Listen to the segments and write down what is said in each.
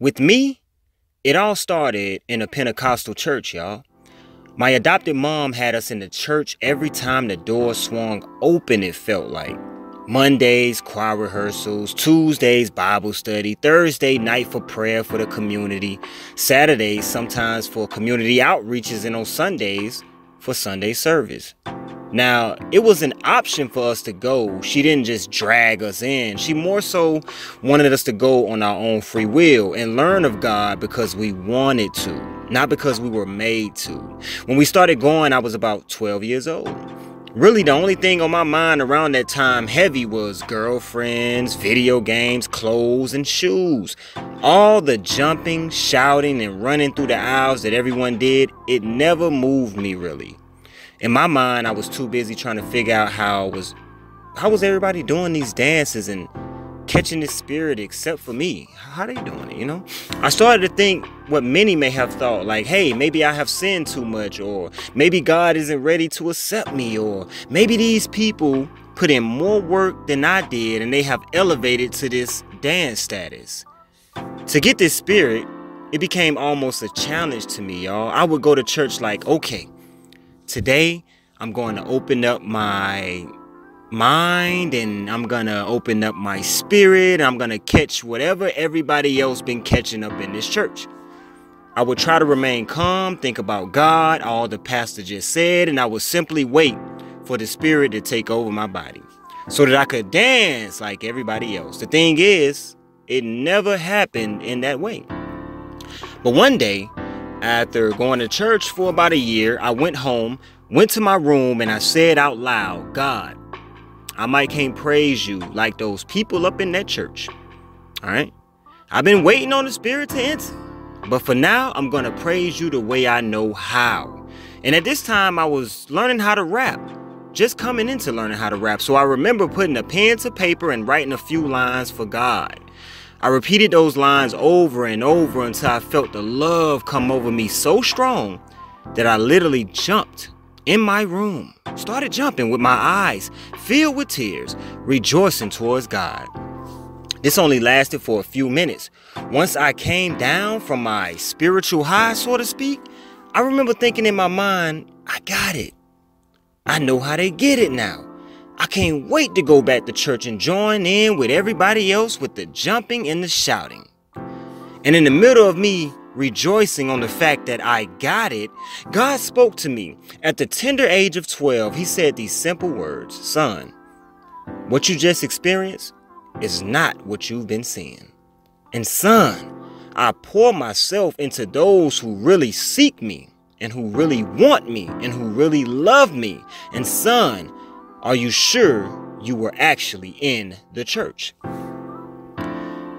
With me, it all started in a Pentecostal church, y'all. My adopted mom had us in the church every time the door swung open, it felt like. Mondays, choir rehearsals, Tuesdays, Bible study, Thursday night for prayer for the community, Saturdays, sometimes for community outreaches, and on Sundays for Sunday service. Now, it was an option for us to go. She didn't just drag us in. She more so wanted us to go on our own free will and learn of God because we wanted to, not because we were made to. When we started going, I was about 12 years old. Really, the only thing on my mind around that time heavy was girlfriends, video games, clothes, and shoes. All the jumping, shouting, and running through the aisles that everyone did, it never moved me really in my mind, I was too busy trying to figure out how was how was everybody doing these dances and catching the spirit except for me. How they doing it, you know? I started to think what many may have thought, like, hey, maybe I have sinned too much, or maybe God isn't ready to accept me, or maybe these people put in more work than I did and they have elevated to this dance status. To get this spirit, it became almost a challenge to me, y'all. I would go to church like, okay, Today, I'm going to open up my mind and I'm going to open up my spirit. I'm going to catch whatever everybody else been catching up in this church. I would try to remain calm, think about God, all the pastor just said, and I would simply wait for the spirit to take over my body so that I could dance like everybody else. The thing is, it never happened in that way. But one day, after going to church for about a year, I went home, went to my room, and I said out loud, God, I might can't praise you like those people up in that church. All right? I've been waiting on the Spirit to enter. But for now, I'm going to praise you the way I know how. And at this time, I was learning how to rap. Just coming into learning how to rap. So I remember putting a pen to paper and writing a few lines for God. I repeated those lines over and over until I felt the love come over me so strong that I literally jumped in my room, started jumping with my eyes filled with tears, rejoicing towards God. This only lasted for a few minutes. Once I came down from my spiritual high, so to speak, I remember thinking in my mind, I got it. I know how they get it now. I can't wait to go back to church and join in with everybody else with the jumping and the shouting. And in the middle of me rejoicing on the fact that I got it, God spoke to me. At the tender age of 12, He said these simple words Son, what you just experienced is not what you've been seeing. And son, I pour myself into those who really seek me and who really want me and who really love me. And son, are you sure you were actually in the church?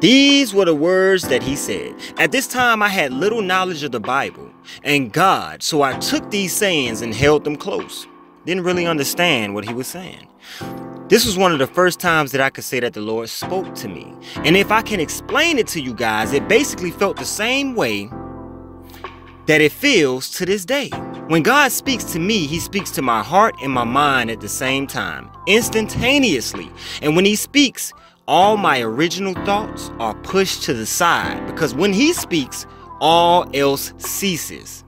These were the words that he said. At this time, I had little knowledge of the Bible and God, so I took these sayings and held them close. Didn't really understand what he was saying. This was one of the first times that I could say that the Lord spoke to me. And if I can explain it to you guys, it basically felt the same way that it feels to this day. When God speaks to me, He speaks to my heart and my mind at the same time, instantaneously. And when He speaks, all my original thoughts are pushed to the side because when He speaks, all else ceases.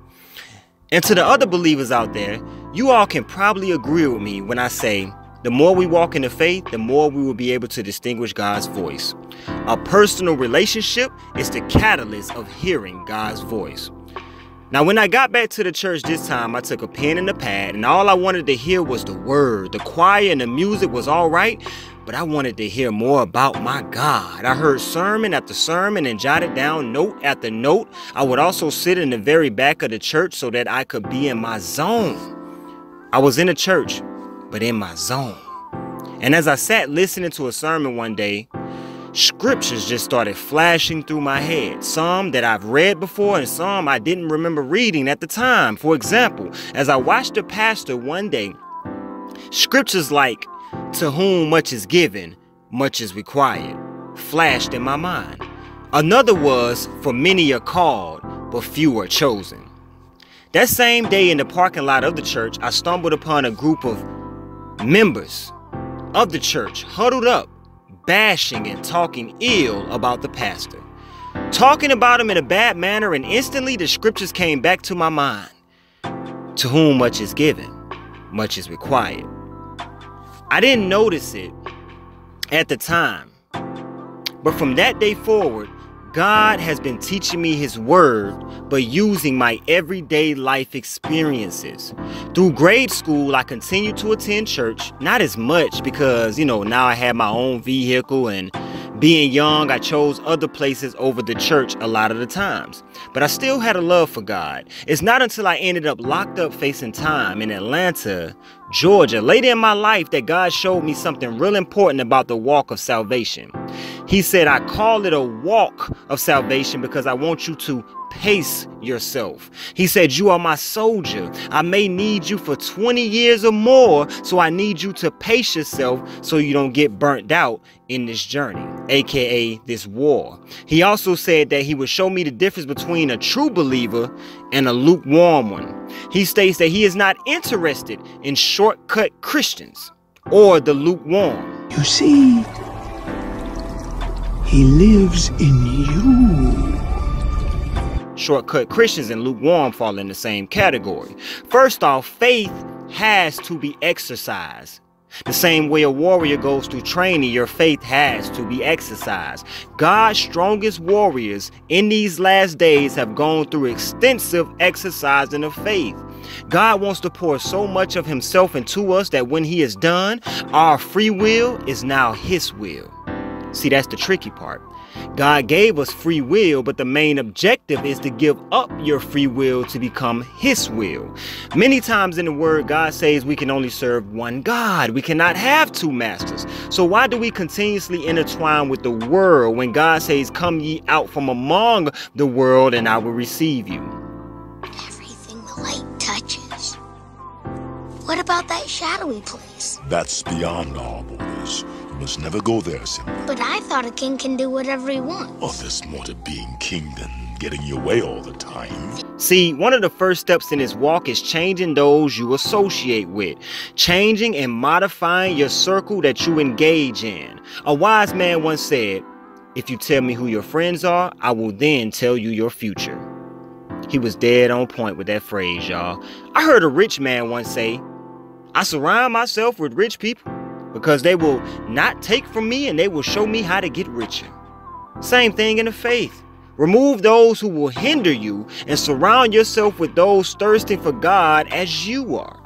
And to the other believers out there, you all can probably agree with me when I say, the more we walk in the faith, the more we will be able to distinguish God's voice. A personal relationship is the catalyst of hearing God's voice. Now, when I got back to the church this time, I took a pen and a pad, and all I wanted to hear was the word. The choir and the music was all right, but I wanted to hear more about my God. I heard sermon after sermon and jotted down note after note. I would also sit in the very back of the church so that I could be in my zone. I was in a church, but in my zone. And as I sat listening to a sermon one day, scriptures just started flashing through my head. Some that I've read before and some I didn't remember reading at the time. For example, as I watched a pastor one day, scriptures like, To whom much is given, much is required, flashed in my mind. Another was, For many are called, but few are chosen. That same day in the parking lot of the church, I stumbled upon a group of members of the church huddled up bashing and talking ill about the pastor. talking about him in a bad manner, and instantly the scriptures came back to my mind. To whom much is given, much is required. I didn't notice it at the time, but from that day forward, God has been teaching me His Word, but using my everyday life experiences. Through grade school, I continued to attend church, not as much because, you know, now I had my own vehicle and being young, I chose other places over the church a lot of the times. But I still had a love for God. It's not until I ended up locked up facing time in Atlanta, Georgia, later in my life, that God showed me something real important about the walk of salvation. He said, I call it a walk of salvation because I want you to pace yourself. He said, You are my soldier. I may need you for 20 years or more, so I need you to pace yourself so you don't get burnt out in this journey, aka this war. He also said that he would show me the difference between a true believer and a lukewarm one. He states that he is not interested in shortcut Christians or the lukewarm. You see, he lives in you. Shortcut Christians and lukewarm fall in the same category. First off, faith has to be exercised. The same way a warrior goes through training, your faith has to be exercised. God's strongest warriors in these last days have gone through extensive exercising of faith. God wants to pour so much of Himself into us that when He is done, our free will is now His will. See, that's the tricky part. God gave us free will, but the main objective is to give up your free will to become His will. Many times in the Word, God says we can only serve one God. We cannot have two masters. So why do we continuously intertwine with the world when God says, Come ye out from among the world and I will receive you? Everything the light touches. What about that shadowy place? That's beyond our borders. You must never go there, Simba. But I thought a king can do whatever he wants. Oh, there's more to being king than getting your way all the time. See, one of the first steps in this walk is changing those you associate with, changing and modifying your circle that you engage in. A wise man once said, If you tell me who your friends are, I will then tell you your future. He was dead on point with that phrase, y'all. I heard a rich man once say, I surround myself with rich people because they will not take from me and they will show me how to get richer. Same thing in the faith. Remove those who will hinder you and surround yourself with those thirsting for God as you are.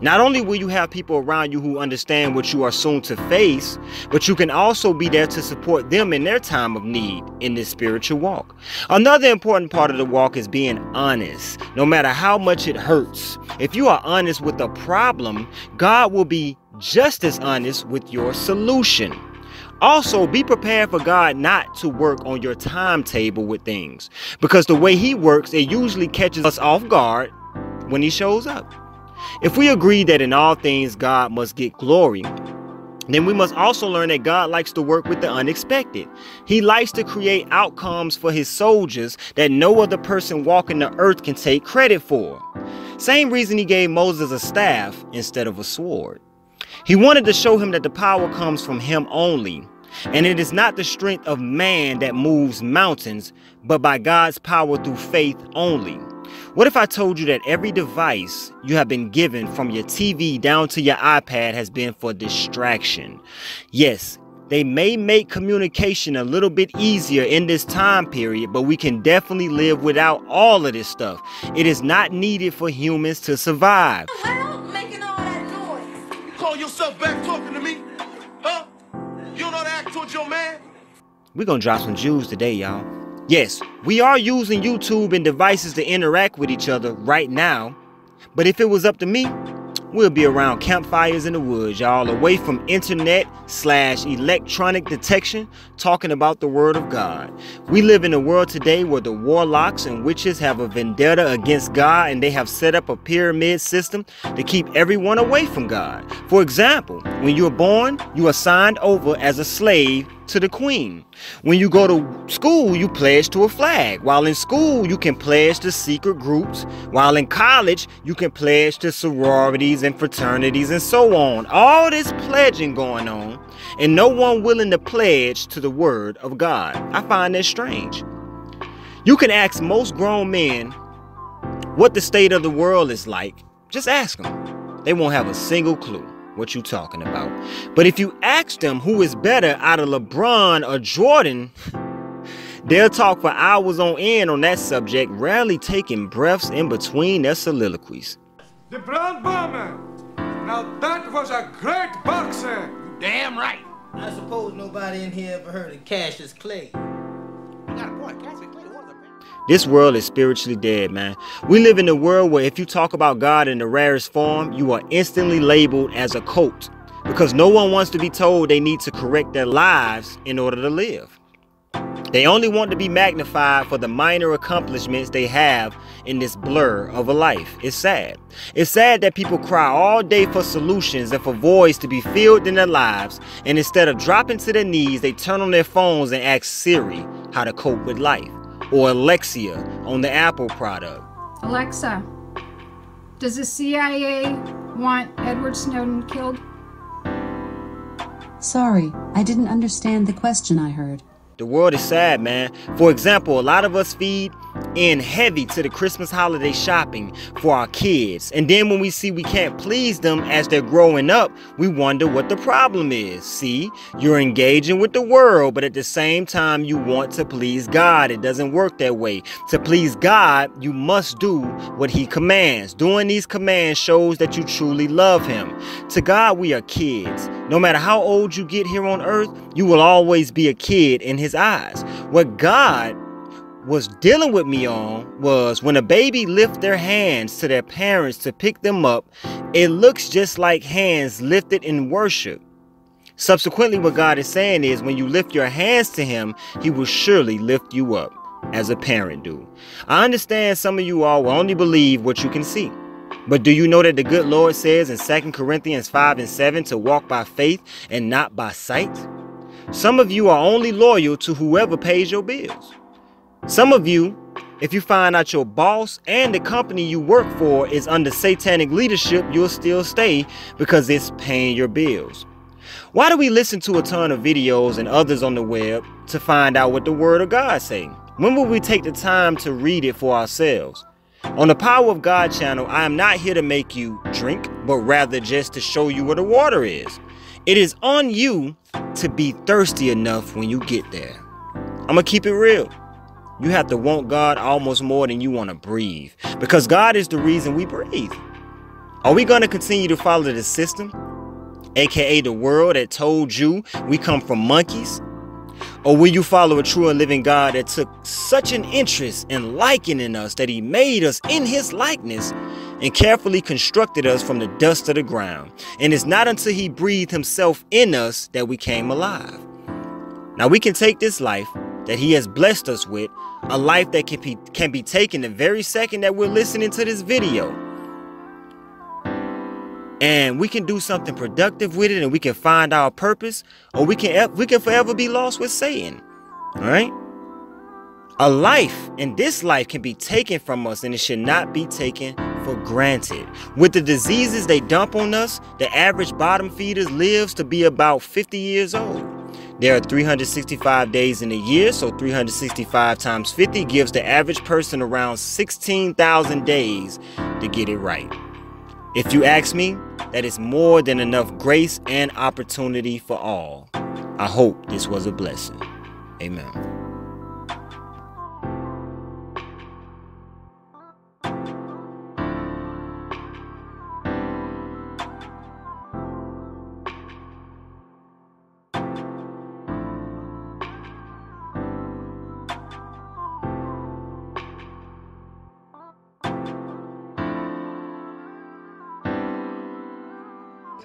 Not only will you have people around you who understand what you are soon to face, but you can also be there to support them in their time of need in this spiritual walk. Another important part of the walk is being honest, no matter how much it hurts. If you are honest with a problem, God will be just as honest with your solution. Also, be prepared for God not to work on your timetable with things because the way He works, it usually catches us off guard when He shows up. If we agree that in all things God must get glory, then we must also learn that God likes to work with the unexpected. He likes to create outcomes for his soldiers that no other person walking the earth can take credit for. Same reason he gave Moses a staff instead of a sword. He wanted to show him that the power comes from him only. And it is not the strength of man that moves mountains, but by God's power through faith only. What if I told you that every device you have been given from your TV down to your iPad has been for distraction? Yes, they may make communication a little bit easier in this time period, but we can definitely live without all of this stuff. It is not needed for humans to survive. Your man? We're gonna drop some Jews today, y'all. Yes, we are using YouTube and devices to interact with each other right now. But if it was up to me, we'll be around campfires in the woods, y'all, away from internet slash electronic detection, talking about the word of God. We live in a world today where the warlocks and witches have a vendetta against God and they have set up a pyramid system to keep everyone away from God. For example, when you're born, you are signed over as a slave to the queen. When you go to school, you pledge to a flag. While in school, you can pledge to secret groups. While in college, you can pledge to sororities and fraternities and so on. All this pledging going on, and no one willing to pledge to the word of God. I find that strange. You can ask most grown men what the state of the world is like. Just ask them. They won't have a single clue what you talking about. But if you ask them who is better out of LeBron or Jordan, they'll talk for hours on end on that subject, rarely taking breaths in between their soliloquies. The Brown Bomber. Now that was a great boxer. You damn right. I suppose nobody in here ever heard of Cassius Clay. You got a point. Cassius Clay was a This world is spiritually dead, man. We live in a world where if you talk about God in the rarest form, you are instantly labeled as a cult because no one wants to be told they need to correct their lives in order to live. They only want to be magnified for the minor accomplishments they have in this blur of a life. It's sad. It's sad that people cry all day for solutions and for voids to be filled in their lives, and instead of dropping to their knees, they turn on their phones and ask Siri how to cope with life, or Alexia on the Apple product. Alexa, does the CIA want Edward Snowden killed? Sorry, I didn't understand the question I heard. The world is sad, man. For example, a lot of us feed in heavy to the Christmas holiday shopping for our kids. And then when we see we can't please them as they're growing up, we wonder what the problem is. See, you're engaging with the world, but at the same time, you want to please God. It doesn't work that way. To please God, you must do what He commands. Doing these commands shows that you truly love Him. To God, we are kids. No matter how old you get here on earth, you will always be a kid in His eyes. What God was dealing with me on was when a baby lift their hands to their parents to pick them up, it looks just like hands lifted in worship. Subsequently, what God is saying is when you lift your hands to him, he will surely lift you up as a parent do. I understand some of you all will only believe what you can see. But do you know that the good Lord says in 2 Corinthians 5 and 7 to walk by faith and not by sight? Some of you are only loyal to whoever pays your bills. Some of you, if you find out your boss and the company you work for is under satanic leadership, you'll still stay because it's paying your bills. Why do we listen to a ton of videos and others on the web to find out what the Word of God say? When will we take the time to read it for ourselves? On the Power of God channel, I am not here to make you drink, but rather just to show you where the water is. It is on you to be thirsty enough when you get there. I'm going to keep it real. You have to want God almost more than you want to breathe because God is the reason we breathe. Are we going to continue to follow the system, aka the world that told you we come from monkeys? Or will you follow a true and living God that took such an interest in likening us that he made us in his likeness and carefully constructed us from the dust of the ground? And it's not until he breathed himself in us that we came alive. Now we can take this life that he has blessed us with, a life that can be, can be taken the very second that we're listening to this video. And we can do something productive with it and we can find our purpose or we can we can forever be lost with Satan. All right? A life and this life can be taken from us and it should not be taken for granted. With the diseases they dump on us, the average bottom feeders lives to be about 50 years old. There are 365 days in a year, so 365 times 50 gives the average person around 16,000 days to get it right. If you ask me, that is more than enough grace and opportunity for all. I hope this was a blessing. Amen.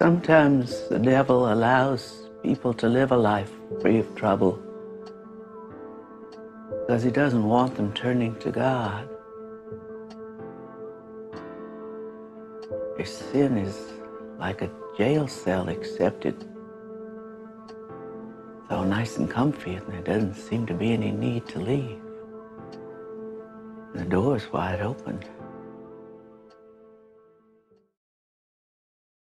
Sometimes the devil allows people to live a life free of trouble because he doesn't want them turning to God. Their sin is like a jail cell, except it's so nice and comfy, and there doesn't seem to be any need to leave. The door's wide open.